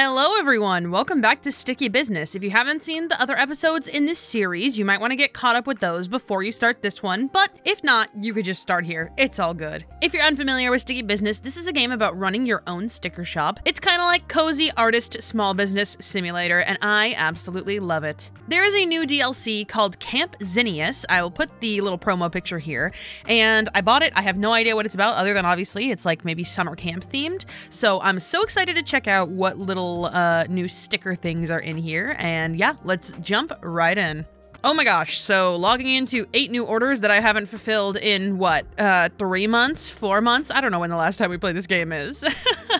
Hello, everyone. Welcome back to Sticky Business. If you haven't seen the other episodes in this series, you might want to get caught up with those before you start this one, but if not, you could just start here. It's all good. If you're unfamiliar with Sticky Business, this is a game about running your own sticker shop. It's kind of like Cozy Artist Small Business Simulator, and I absolutely love it. There is a new DLC called Camp Zinnias. I will put the little promo picture here, and I bought it. I have no idea what it's about, other than obviously it's like maybe summer camp themed. So I'm so excited to check out what little uh, new sticker things are in here. And yeah, let's jump right in. Oh my gosh, so logging into eight new orders that I haven't fulfilled in what, uh, three months, four months? I don't know when the last time we played this game is.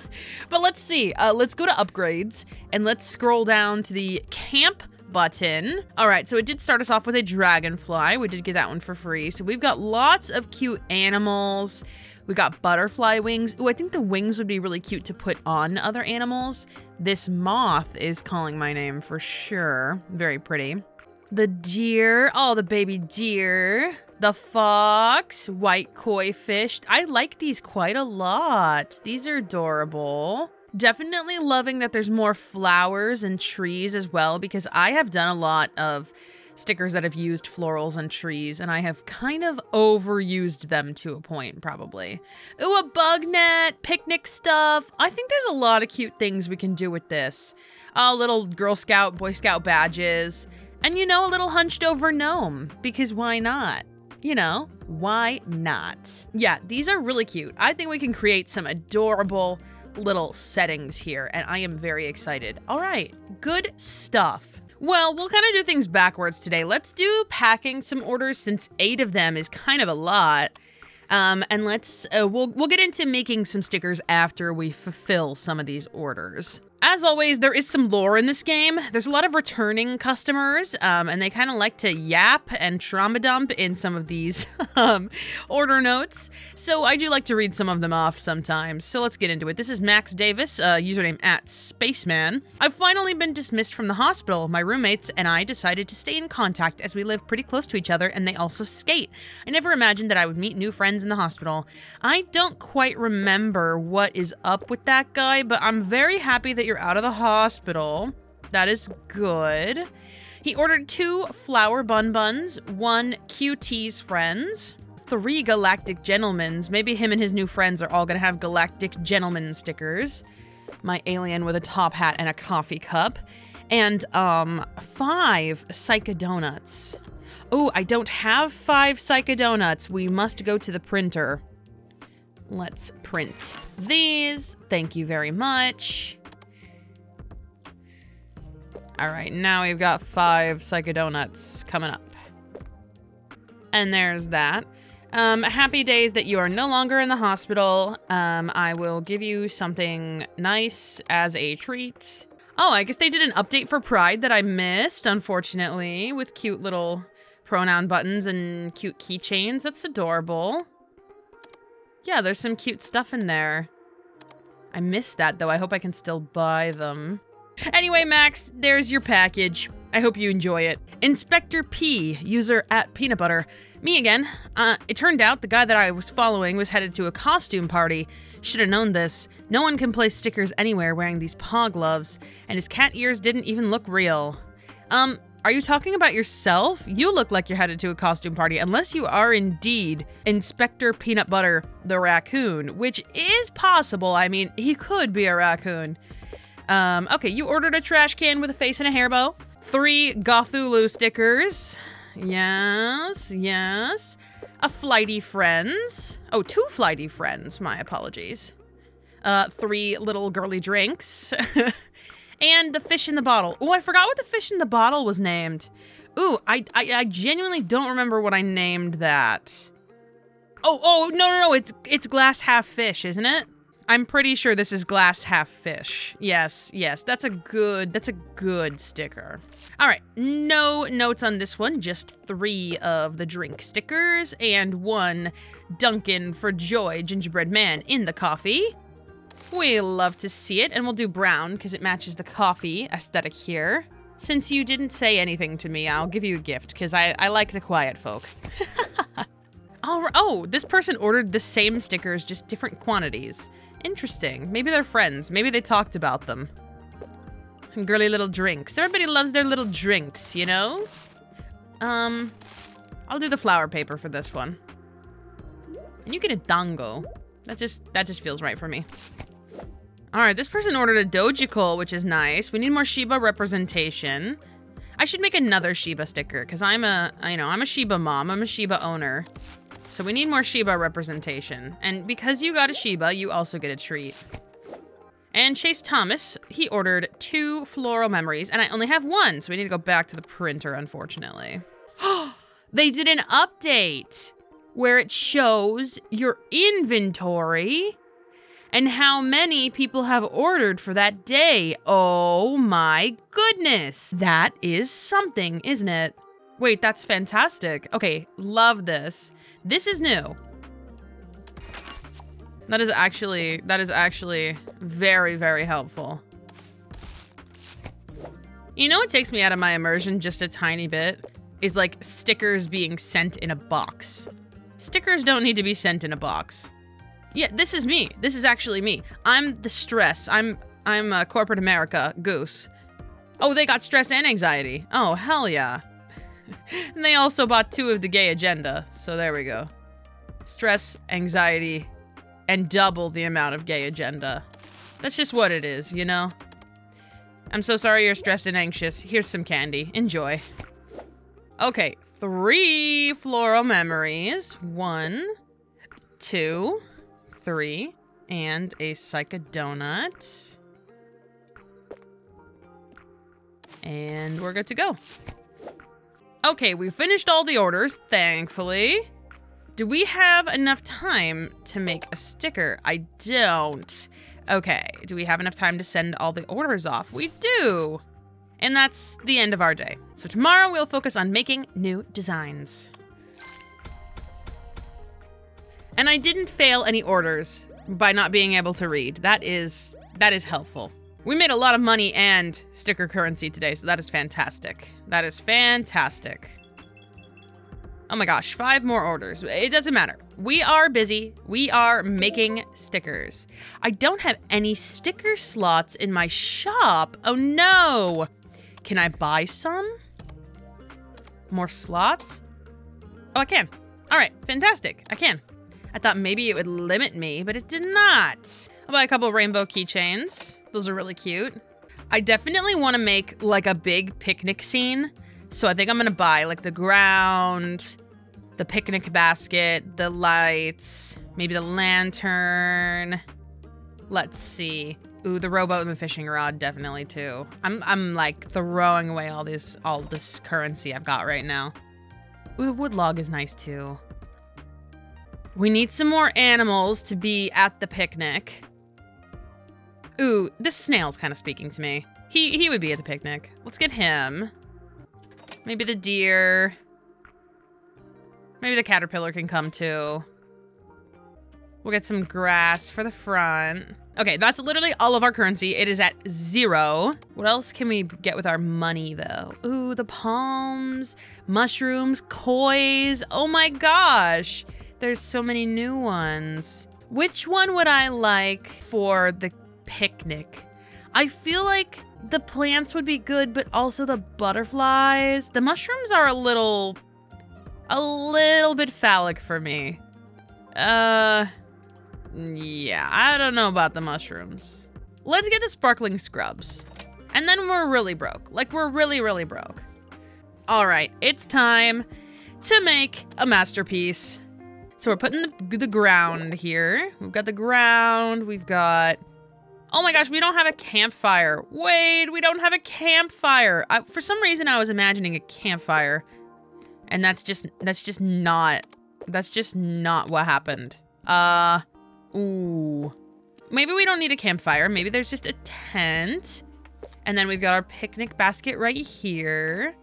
but let's see. Uh, let's go to upgrades and let's scroll down to the camp button. All right, so it did start us off with a dragonfly. We did get that one for free. So we've got lots of cute animals. We got butterfly wings. Ooh, I think the wings would be really cute to put on other animals. This moth is calling my name for sure. Very pretty. The deer. Oh, the baby deer. The fox. White koi fish. I like these quite a lot. These are adorable. Definitely loving that there's more flowers and trees as well because I have done a lot of stickers that have used florals and trees, and I have kind of overused them to a point, probably. Ooh, a bug net, picnic stuff. I think there's a lot of cute things we can do with this. A little Girl Scout, Boy Scout badges, and you know, a little hunched over gnome, because why not? You know, why not? Yeah, these are really cute. I think we can create some adorable little settings here, and I am very excited. All right, good stuff. Well, we'll kind of do things backwards today. Let's do packing some orders since eight of them is kind of a lot. Um, and let's uh, we'll we'll get into making some stickers after we fulfill some of these orders. As always, there is some lore in this game. There's a lot of returning customers, um, and they kind of like to yap and trauma dump in some of these um, order notes. So I do like to read some of them off sometimes. So let's get into it. This is Max Davis, uh, username at Spaceman. I've finally been dismissed from the hospital. My roommates and I decided to stay in contact as we live pretty close to each other, and they also skate. I never imagined that I would meet new friends in the hospital. I don't quite remember what is up with that guy, but I'm very happy that you're out of the hospital. That is good. He ordered two flower bun buns, one QT's friends, three galactic gentlemen's. Maybe him and his new friends are all gonna have galactic gentleman stickers. My alien with a top hat and a coffee cup. And, um, five psychodonuts. Oh, I don't have five psychodonuts. We must go to the printer. Let's print these. Thank you very much. All right, now we've got five psychodonuts coming up. And there's that. Um, happy days that you are no longer in the hospital. Um, I will give you something nice as a treat. Oh, I guess they did an update for Pride that I missed, unfortunately, with cute little pronoun buttons and cute keychains. That's adorable. Yeah, there's some cute stuff in there. I missed that, though. I hope I can still buy them. Anyway, Max, there's your package. I hope you enjoy it. Inspector P, user at Peanut Butter. Me again. Uh, it turned out the guy that I was following was headed to a costume party. Should have known this. No one can place stickers anywhere wearing these paw gloves, and his cat ears didn't even look real. Um, are you talking about yourself? You look like you're headed to a costume party, unless you are indeed Inspector Peanut Butter the raccoon, which is possible. I mean, he could be a raccoon. Um, okay, you ordered a trash can with a face and a hair bow. Three Gothulu stickers. Yes, yes. A flighty friends. Oh, two flighty friends. My apologies. Uh, three little girly drinks. and the fish in the bottle. Oh, I forgot what the fish in the bottle was named. Ooh, I, I, I genuinely don't remember what I named that. Oh, oh, no, no, no, it's, it's glass half fish, isn't it? I'm pretty sure this is glass half fish. Yes, yes, that's a good, that's a good sticker. All right, no notes on this one, just three of the drink stickers and one Duncan for Joy gingerbread man in the coffee. We love to see it, and we'll do brown because it matches the coffee aesthetic here. Since you didn't say anything to me, I'll give you a gift because I, I like the quiet folk. oh, oh, this person ordered the same stickers, just different quantities. Interesting. Maybe they're friends. Maybe they talked about them. Girly little drinks. Everybody loves their little drinks, you know? Um, I'll do the flower paper for this one. And you get a dango. That just, that just feels right for me. All right, this person ordered a Dojical, which is nice. We need more Shiba representation. I should make another Shiba sticker because I'm a, you know, I'm a Shiba mom. I'm a Shiba owner. So we need more Shiba representation. And because you got a Shiba, you also get a treat. And Chase Thomas, he ordered two floral memories, and I only have one, so we need to go back to the printer, unfortunately. they did an update where it shows your inventory and how many people have ordered for that day. Oh my goodness. That is something, isn't it? Wait, that's fantastic. Okay, love this. This is new. That is actually, that is actually very, very helpful. You know what takes me out of my immersion just a tiny bit? Is like stickers being sent in a box. Stickers don't need to be sent in a box. Yeah, this is me. This is actually me. I'm the stress. I'm I'm a corporate America goose. Oh, they got stress and anxiety. Oh, hell yeah. and they also bought two of the gay agenda. So there we go. Stress, anxiety, and double the amount of gay agenda. That's just what it is, you know? I'm so sorry you're stressed and anxious. Here's some candy. Enjoy. Okay, three floral memories. One, two, three, and a Psycha donut. And we're good to go. Okay, we finished all the orders, thankfully. Do we have enough time to make a sticker? I don't. Okay, do we have enough time to send all the orders off? We do. And that's the end of our day. So tomorrow we'll focus on making new designs. And I didn't fail any orders by not being able to read. That is that is helpful. We made a lot of money and sticker currency today, so that is fantastic. That is fantastic. Oh my gosh, five more orders. It doesn't matter. We are busy. We are making stickers. I don't have any sticker slots in my shop. Oh no. Can I buy some? More slots? Oh, I can. All right, fantastic. I can. I thought maybe it would limit me, but it did not. I'll buy a couple rainbow keychains. Those are really cute. I definitely want to make like a big picnic scene so I think I'm gonna buy like the ground, the picnic basket, the lights, maybe the lantern. Let's see. Ooh, the rowboat and the fishing rod definitely too. I'm I'm like throwing away all this all this currency I've got right now. Ooh, the wood log is nice too. We need some more animals to be at the picnic. Ooh, this snail's kind of speaking to me. He he would be at the picnic. Let's get him. Maybe the deer. Maybe the caterpillar can come too. We'll get some grass for the front. Okay, that's literally all of our currency. It is at zero. What else can we get with our money though? Ooh, the palms, mushrooms, kois. Oh my gosh. There's so many new ones. Which one would I like for the picnic? I feel like the plants would be good, but also the butterflies. The mushrooms are a little, a little bit phallic for me. Uh, yeah, I don't know about the mushrooms. Let's get the sparkling scrubs. And then we're really broke. Like, we're really, really broke. All right, it's time to make a masterpiece. So we're putting the, the ground here. We've got the ground. We've got Oh my gosh, we don't have a campfire. Wait, we don't have a campfire. I, for some reason, I was imagining a campfire. And that's just, that's just not, that's just not what happened. Uh, ooh. Maybe we don't need a campfire. Maybe there's just a tent. And then we've got our picnic basket right here.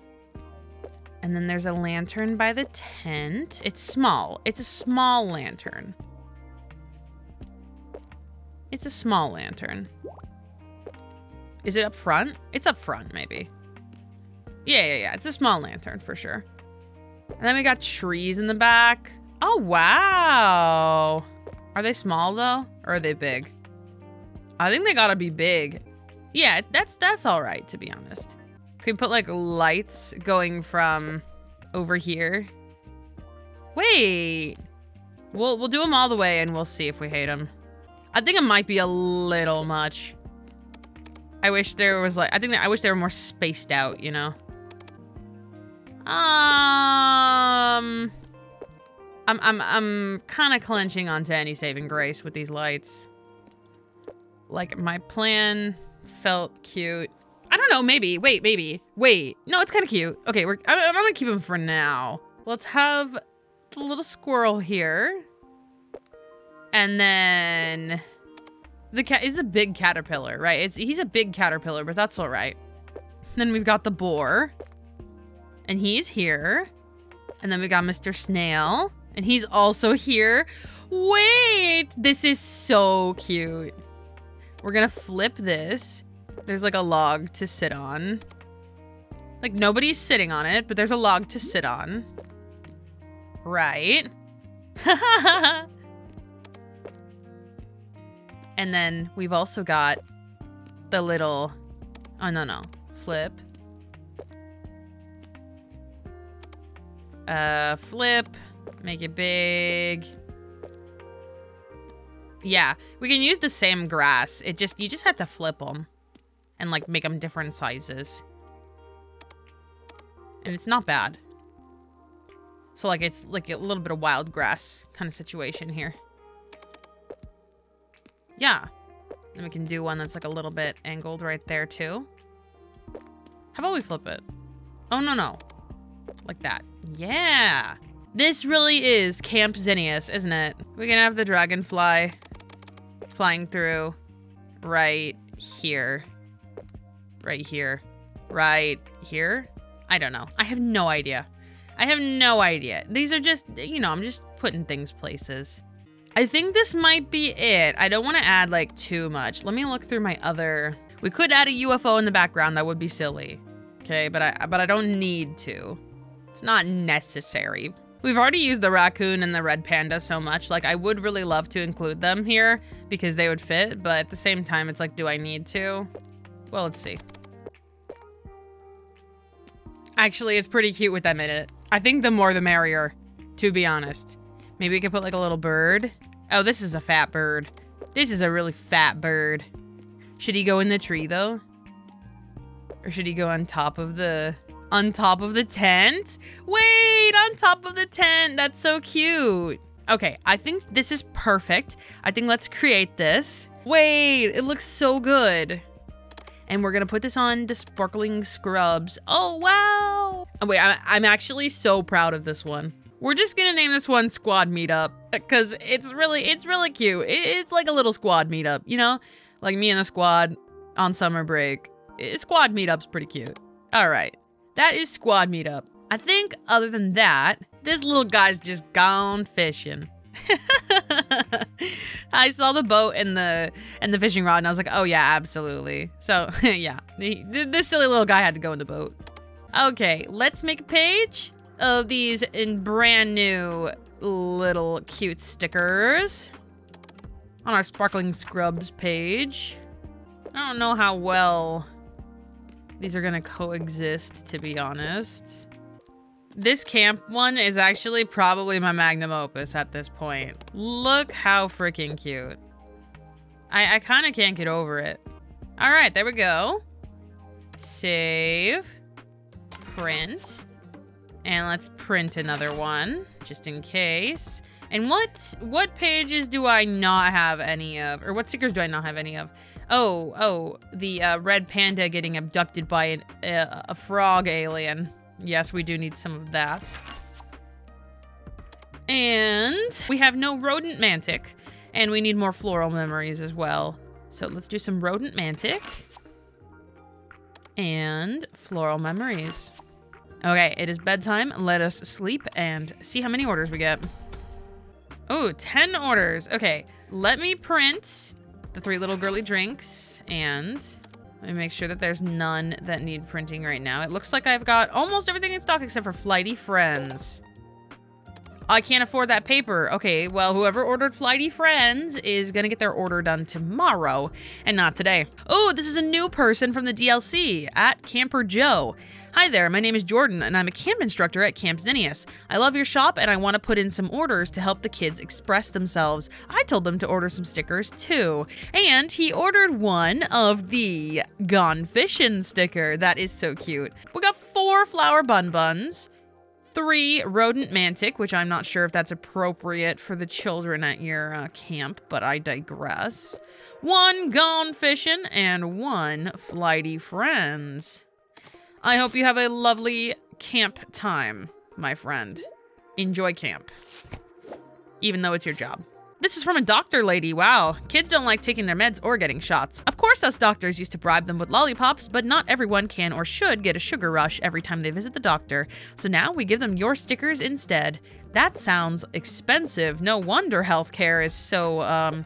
And then there's a lantern by the tent. It's small. It's a small lantern. It's a small lantern. Is it up front? It's up front, maybe. Yeah, yeah, yeah. It's a small lantern for sure. And then we got trees in the back. Oh, wow. Are they small though? Or are they big? I think they gotta be big. Yeah, that's that's all right, to be honest. Can we put, like, lights going from over here? Wait. We'll, we'll do them all the way, and we'll see if we hate them. I think it might be a little much. I wish there was, like... I think that I wish they were more spaced out, you know? Um... I'm, I'm, I'm kind of clenching onto any saving grace with these lights. Like, my plan felt cute. I don't know, maybe. Wait, maybe. Wait. No, it's kind of cute. Okay, we're, I'm, I'm gonna keep him for now. Let's have the little squirrel here. And then the cat is a big caterpillar, right? It's He's a big caterpillar, but that's all right. Then we've got the boar. And he's here. And then we got Mr. Snail. And he's also here. Wait, this is so cute. We're gonna flip this. There's like a log to sit on. Like nobody's sitting on it, but there's a log to sit on. Right. and then we've also got the little, oh no, no, flip. Uh, flip, make it big. Yeah, we can use the same grass. It just, you just have to flip them and like make them different sizes. And it's not bad. So like it's like a little bit of wild grass kind of situation here. Yeah. And we can do one that's like a little bit angled right there too. How about we flip it? Oh, no, no. Like that. Yeah. This really is Camp Zinnias, isn't it? We can have the dragonfly flying through right here. Right here. Right here? I don't know. I have no idea. I have no idea. These are just, you know, I'm just putting things places. I think this might be it. I don't want to add like too much. Let me look through my other... We could add a UFO in the background. That would be silly. Okay, but I but I don't need to. It's not necessary. We've already used the raccoon and the red panda so much. Like, I would really love to include them here because they would fit, but at the same time, it's like, do I need to? Well, let's see. Actually, it's pretty cute with them in it. I think the more the merrier, to be honest. Maybe we could put like a little bird. Oh, this is a fat bird. This is a really fat bird. Should he go in the tree though? Or should he go on top of the on top of the tent? Wait, on top of the tent. That's so cute. Okay, I think this is perfect. I think let's create this. Wait, it looks so good. And we're gonna put this on the sparkling scrubs. Oh, wow. Oh, wait, I I'm actually so proud of this one. We're just gonna name this one Squad Meetup because it's really, it's really cute. It's like a little squad meetup, you know? Like me and the squad on summer break. Squad Meetup's pretty cute. All right. That is squad meetup. I think other than that, this little guy's just gone fishing. I saw the boat and the and the fishing rod and I was like, oh yeah, absolutely. So yeah, this silly little guy had to go in the boat. Okay, let's make a page of these in brand new little cute stickers on our sparkling scrubs page. I don't know how well these are gonna coexist, to be honest. This camp one is actually probably my magnum opus at this point. Look how freaking cute. I, I kind of can't get over it. All right, there we go. Save. Print. And let's print another one, just in case. And what what pages do I not have any of? Or what stickers do I not have any of? Oh, oh, the uh, red panda getting abducted by an, uh, a frog alien. Yes, we do need some of that. And we have no rodent mantic. And we need more floral memories as well. So let's do some rodent mantic. And floral memories. Okay, it is bedtime. Let us sleep and see how many orders we get. Oh, 10 orders. Okay, let me print the three little girly drinks and let me make sure that there's none that need printing right now. It looks like I've got almost everything in stock except for Flighty Friends. I can't afford that paper. Okay, well, whoever ordered Flighty Friends is gonna get their order done tomorrow and not today. Oh, this is a new person from the DLC at Camper Joe. Hi there, my name is Jordan, and I'm a camp instructor at Camp Zinnias. I love your shop, and I want to put in some orders to help the kids express themselves. I told them to order some stickers too, and he ordered one of the Gone Fishing sticker. That is so cute. We got four flower bun buns, three rodent mantic, which I'm not sure if that's appropriate for the children at your uh, camp, but I digress. One gone fishing and one flighty friends. I hope you have a lovely camp time, my friend. Enjoy camp. Even though it's your job. This is from a doctor lady. Wow. Kids don't like taking their meds or getting shots. Of course, us doctors used to bribe them with lollipops, but not everyone can or should get a sugar rush every time they visit the doctor. So now we give them your stickers instead. That sounds expensive. No wonder healthcare is so, um,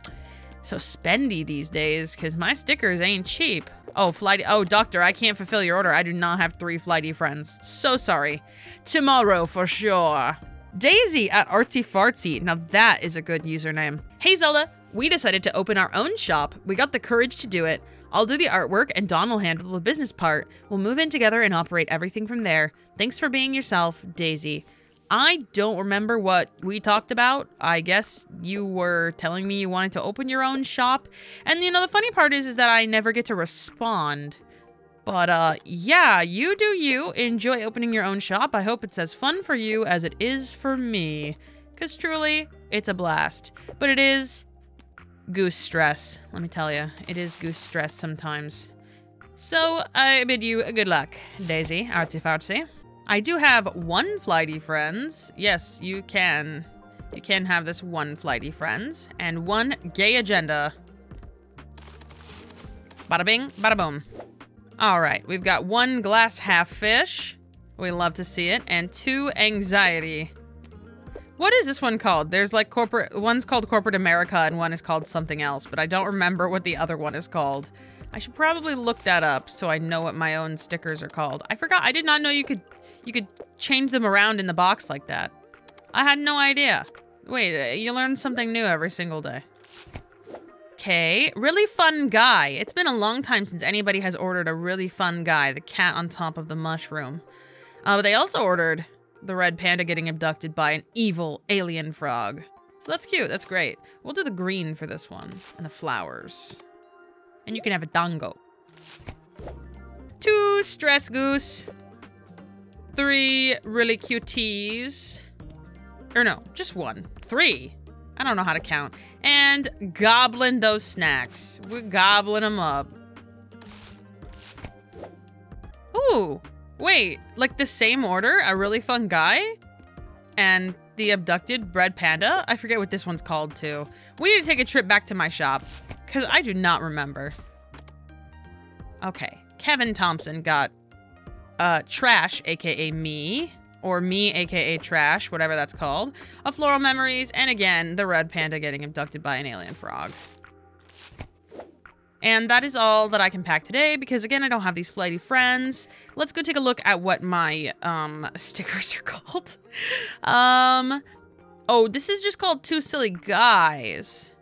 so spendy these days, because my stickers ain't cheap. Oh, flighty. Oh, doctor, I can't fulfill your order. I do not have three flighty friends. So sorry. Tomorrow for sure. Daisy at Artsy Fartsy. Now that is a good username. Hey Zelda, we decided to open our own shop. We got the courage to do it. I'll do the artwork and Don will handle the business part. We'll move in together and operate everything from there. Thanks for being yourself, Daisy. I don't remember what we talked about. I guess you were telling me you wanted to open your own shop. And you know, the funny part is, is that I never get to respond. But uh, yeah, you do you. Enjoy opening your own shop. I hope it's as fun for you as it is for me. Because truly, it's a blast. But it is goose stress, let me tell you. It is goose stress sometimes. So I bid you good luck, Daisy, artsy fartsy. I do have one flighty friends. Yes, you can. You can have this one flighty friends. And one gay agenda. Bada bing, bada boom. All right, we've got one glass half fish. We love to see it. And two anxiety. What is this one called? There's like corporate, one's called corporate America and one is called something else, but I don't remember what the other one is called. I should probably look that up so I know what my own stickers are called. I forgot, I did not know you could you could change them around in the box like that. I had no idea. Wait, uh, you learn something new every single day. Okay, really fun guy. It's been a long time since anybody has ordered a really fun guy, the cat on top of the mushroom. Uh, but they also ordered the red panda getting abducted by an evil alien frog. So that's cute, that's great. We'll do the green for this one, and the flowers. And you can have a dango. Two stress goose three really cute cuties. Or no, just one. Three. I don't know how to count. And gobbling those snacks. We're gobbling them up. Ooh, wait, like the same order? A really fun guy? And the abducted bread panda? I forget what this one's called too. We need to take a trip back to my shop because I do not remember. Okay, Kevin Thompson got uh, Trash, aka me, or me, aka Trash, whatever that's called, of Floral Memories, and again, the red panda getting abducted by an alien frog. And that is all that I can pack today because, again, I don't have these flighty friends. Let's go take a look at what my um, stickers are called. um, oh, this is just called Two Silly Guys.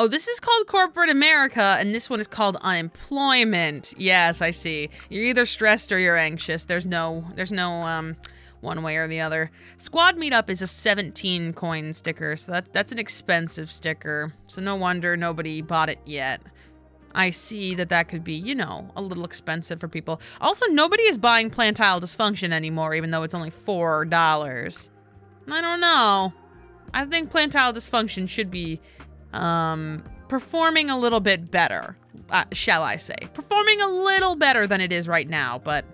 Oh, this is called corporate America, and this one is called unemployment. Yes, I see. You're either stressed or you're anxious. There's no, there's no, um, one way or the other. Squad Meetup is a 17 coin sticker, so that, that's an expensive sticker. So no wonder nobody bought it yet. I see that that could be, you know, a little expensive for people. Also, nobody is buying Plantile Dysfunction anymore, even though it's only $4. I don't know. I think Plantile Dysfunction should be um, performing a little bit better, uh, shall I say. Performing a little better than it is right now, but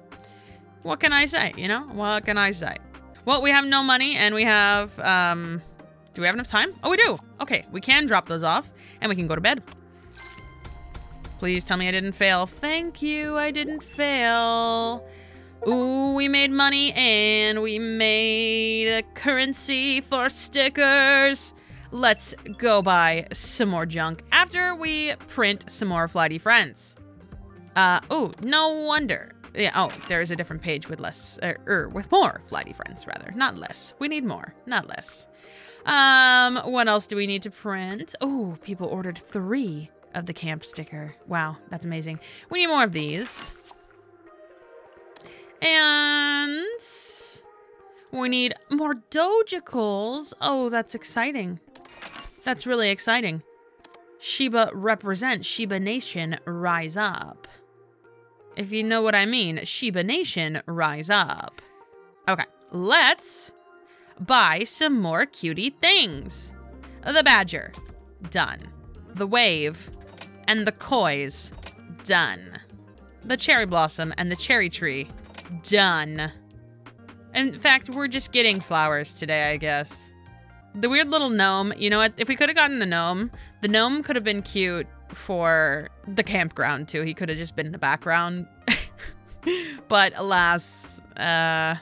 what can I say, you know? What can I say? Well, we have no money and we have, um, do we have enough time? Oh, we do. Okay, we can drop those off and we can go to bed. Please tell me I didn't fail. Thank you, I didn't fail. Ooh, we made money and we made a currency for stickers let's go buy some more junk after we print some more flighty friends. Uh, oh, no wonder. yeah. Oh, there is a different page with less, er, er, with more flighty friends, rather. Not less. We need more, not less. Um, what else do we need to print? Oh, people ordered three of the camp sticker. Wow, that's amazing. We need more of these. And we need more dojicles. Oh, that's exciting. That's really exciting. Shiba represent Shiba Nation rise up. If you know what I mean, Shiba Nation rise up. Okay, let's buy some more cutie things. The badger, done. The wave and the kois, done. The cherry blossom and the cherry tree, done. In fact, we're just getting flowers today, I guess. The weird little gnome, you know what? If we could have gotten the gnome, the gnome could have been cute for the campground too. He could have just been in the background. but alas, uh,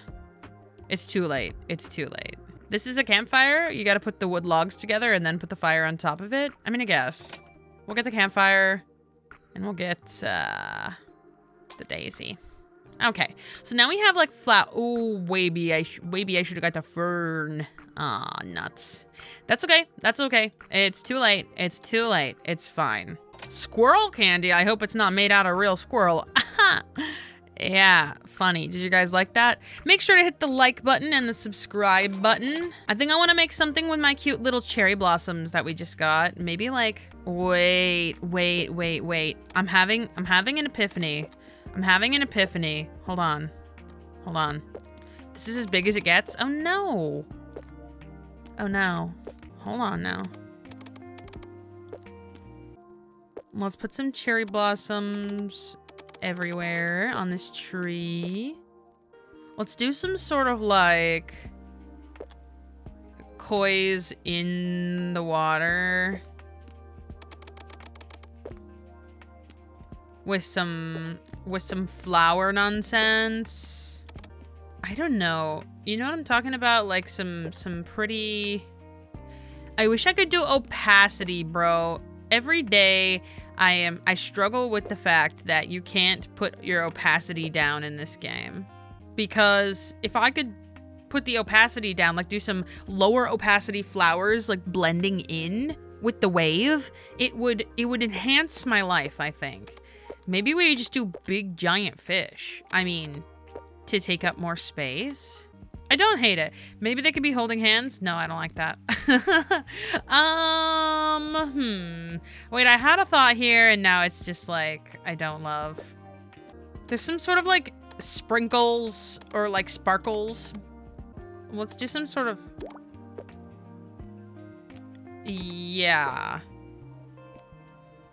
it's too late. It's too late. This is a campfire. You got to put the wood logs together and then put the fire on top of it. I mean, I guess. We'll get the campfire and we'll get uh, the daisy. Okay, so now we have like flat. Oh, maybe I maybe I should have got the fern. Ah, oh, nuts. That's okay. That's okay. It's too late. It's too late. It's fine. Squirrel candy. I hope it's not made out of real squirrel. yeah, funny. Did you guys like that? Make sure to hit the like button and the subscribe button. I think I want to make something with my cute little cherry blossoms that we just got. Maybe like, wait, wait, wait, wait. I'm having, I'm having an epiphany. I'm having an epiphany. Hold on. Hold on. This is as big as it gets? Oh no. Oh no. Hold on now. Let's put some cherry blossoms everywhere on this tree. Let's do some sort of like kois in the water. With some with some flower nonsense. I don't know. You know what I'm talking about? Like some some pretty I wish I could do opacity, bro. Every day I am I struggle with the fact that you can't put your opacity down in this game. Because if I could put the opacity down, like do some lower opacity flowers like blending in with the wave, it would it would enhance my life, I think. Maybe we just do big giant fish. I mean, to take up more space. I don't hate it. Maybe they could be holding hands. No, I don't like that. um, hmm. Wait, I had a thought here and now it's just like, I don't love. There's some sort of like sprinkles or like sparkles. Let's do some sort of... Yeah.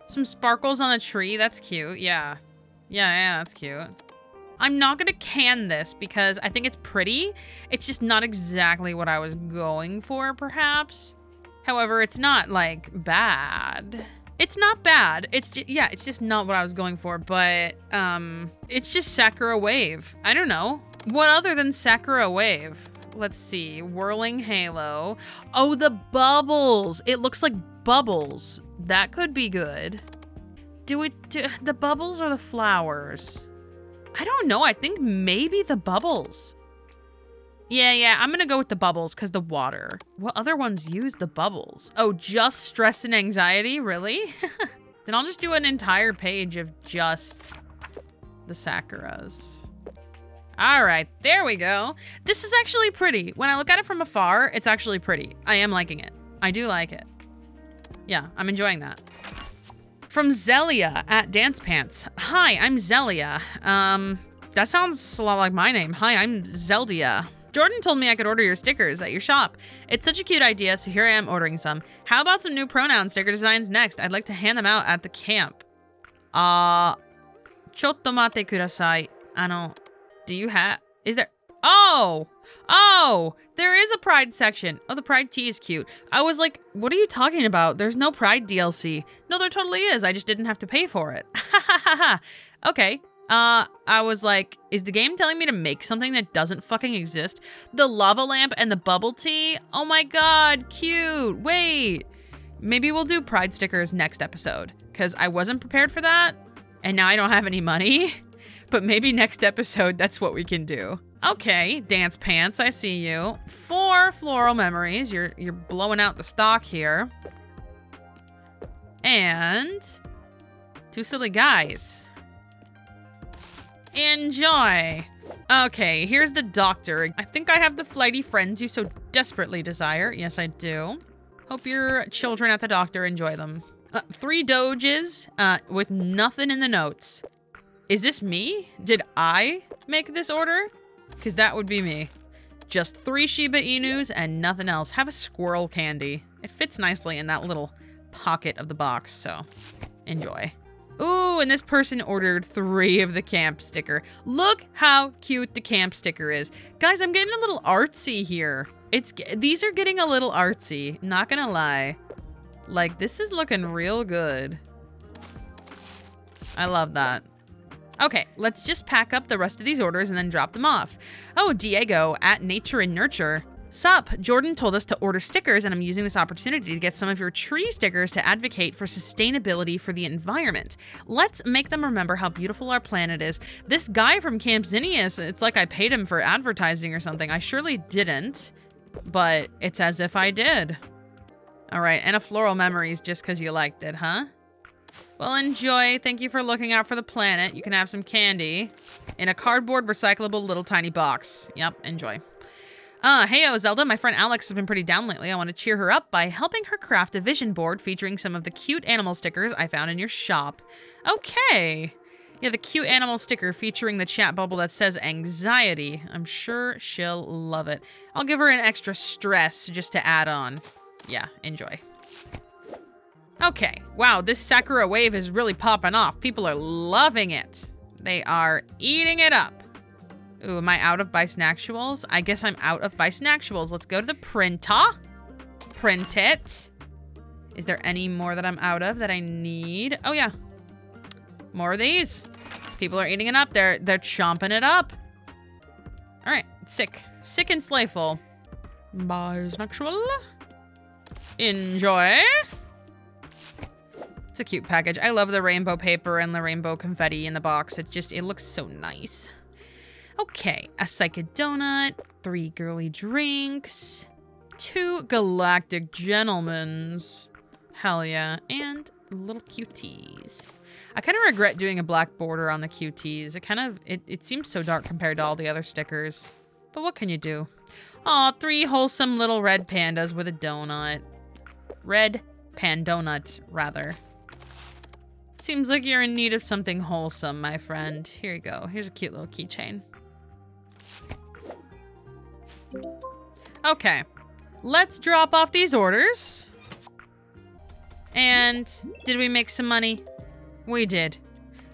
Some sparkles on the tree. That's cute. Yeah. Yeah, yeah, that's cute. I'm not to can this because I think it's pretty. It's just not exactly what I was going for, perhaps. However, it's not, like, bad. It's not bad. It's just, yeah, it's just not what I was going for, but, um, it's just Sakura Wave. I don't know. What other than Sakura Wave? Let's see. Whirling Halo. Oh, the bubbles. It looks like bubbles. That could be good. Do we do the bubbles or the flowers? I don't know. I think maybe the bubbles. Yeah, yeah, I'm gonna go with the bubbles because the water. What other ones use the bubbles? Oh, just stress and anxiety? Really? then I'll just do an entire page of just the Sakuras. All right, there we go. This is actually pretty. When I look at it from afar, it's actually pretty. I am liking it. I do like it. Yeah, I'm enjoying that. From Zelia at Dance Pants. Hi, I'm Zelia. Um, that sounds a lot like my name. Hi, I'm Zeldia. Jordan told me I could order your stickers at your shop. It's such a cute idea, so here I am ordering some. How about some new pronoun sticker designs next? I'd like to hand them out at the camp. Uh, chotto kudasai. Ano, do you have, is there, oh! Oh, there is a Pride section. Oh, the Pride tee is cute. I was like, what are you talking about? There's no Pride DLC. No, there totally is. I just didn't have to pay for it. okay. Uh, I was like, is the game telling me to make something that doesn't fucking exist? The lava lamp and the bubble tea? Oh my god, cute. Wait. Maybe we'll do Pride stickers next episode, because I wasn't prepared for that, and now I don't have any money. but maybe next episode that's what we can do. Okay, dance pants, I see you. Four floral memories. You're you're blowing out the stock here. And two silly guys. Enjoy. Okay, here's the doctor. I think I have the flighty friends you so desperately desire. Yes, I do. Hope your children at the doctor enjoy them. Uh, three doges uh, with nothing in the notes. Is this me? Did I make this order? Because that would be me. Just three Shiba Inus and nothing else. Have a squirrel candy. It fits nicely in that little pocket of the box, so enjoy. Ooh, and this person ordered three of the camp sticker. Look how cute the camp sticker is. Guys, I'm getting a little artsy here. It's These are getting a little artsy, not gonna lie. Like, this is looking real good. I love that. Okay, let's just pack up the rest of these orders and then drop them off. Oh, Diego at Nature and Nurture. Sup, Jordan told us to order stickers, and I'm using this opportunity to get some of your tree stickers to advocate for sustainability for the environment. Let's make them remember how beautiful our planet is. This guy from Camp Zinnias, it's like I paid him for advertising or something. I surely didn't, but it's as if I did. All right, and a floral memories just because you liked it, huh? Well, enjoy. Thank you for looking out for the planet. You can have some candy in a cardboard recyclable little tiny box. Yep, enjoy. Uh, hey, oh, Zelda. My friend Alex has been pretty down lately. I want to cheer her up by helping her craft a vision board featuring some of the cute animal stickers I found in your shop. Okay. Yeah, the cute animal sticker featuring the chat bubble that says anxiety. I'm sure she'll love it. I'll give her an extra stress just to add on. Yeah, enjoy. Okay. Wow, this Sakura wave is really popping off. People are loving it. They are eating it up. Ooh, am I out of Bisnacktuals? I guess I'm out of Bisnacktuals. Let's go to the printer. Print it. Is there any more that I'm out of that I need? Oh, yeah. More of these. People are eating it up. They're, they're chomping it up. All right. Sick. Sick and slayful. Bisnactual. Enjoy. It's a cute package. I love the rainbow paper and the rainbow confetti in the box. It's just, it looks so nice. Okay, a psychic donut, three girly drinks, two galactic gentlemen's. Hell yeah. And little cuties. I kind of regret doing a black border on the cuties. It kind of, it, it seems so dark compared to all the other stickers. But what can you do? Aw, three wholesome little red pandas with a donut. Red pan pandonut, rather. Seems like you're in need of something wholesome, my friend. Here you go. Here's a cute little keychain. Okay. Let's drop off these orders. And did we make some money? We did.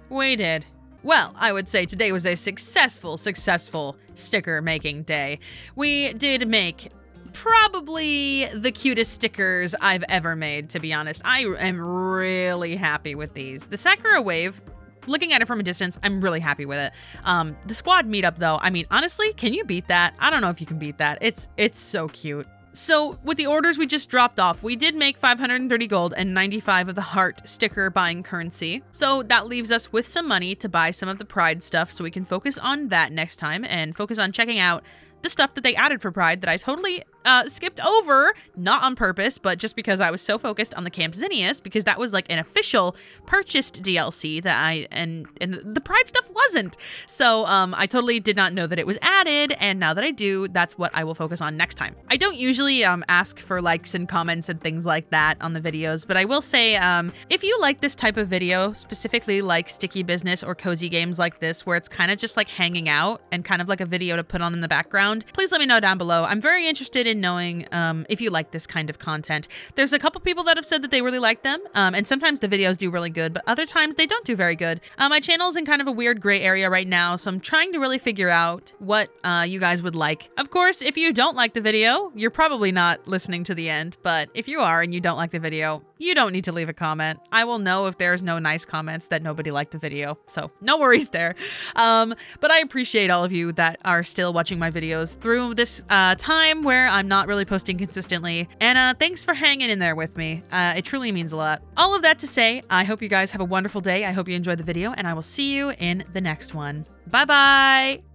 We did. Well, I would say today was a successful, successful sticker making day. We did make probably the cutest stickers I've ever made, to be honest. I am really happy with these. The Sakura Wave looking at it from a distance, I'm really happy with it. Um, the squad meetup though, I mean, honestly, can you beat that? I don't know if you can beat that. It's it's so cute. So with the orders we just dropped off, we did make 530 gold and 95 of the heart sticker buying currency. So that leaves us with some money to buy some of the pride stuff so we can focus on that next time and focus on checking out the stuff that they added for Pride that I totally uh, skipped over, not on purpose, but just because I was so focused on the Camp Zinnias, because that was like an official purchased DLC that I and and the Pride stuff wasn't. So um, I totally did not know that it was added, and now that I do, that's what I will focus on next time. I don't usually um, ask for likes and comments and things like that on the videos, but I will say um, if you like this type of video, specifically like sticky business or cozy games like this, where it's kind of just like hanging out and kind of like a video to put on in the background, please let me know down below. I'm very interested in in knowing um, if you like this kind of content. There's a couple people that have said that they really like them, um, and sometimes the videos do really good, but other times they don't do very good. Uh, my channel's in kind of a weird gray area right now, so I'm trying to really figure out what uh, you guys would like. Of course, if you don't like the video, you're probably not listening to the end, but if you are and you don't like the video, you don't need to leave a comment. I will know if there's no nice comments that nobody liked the video. So no worries there. Um, but I appreciate all of you that are still watching my videos through this uh, time where I'm not really posting consistently. And uh, thanks for hanging in there with me. Uh, it truly means a lot. All of that to say, I hope you guys have a wonderful day. I hope you enjoyed the video, and I will see you in the next one. Bye bye.